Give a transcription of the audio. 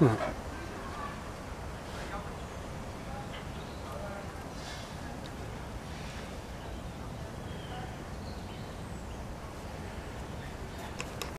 嗯。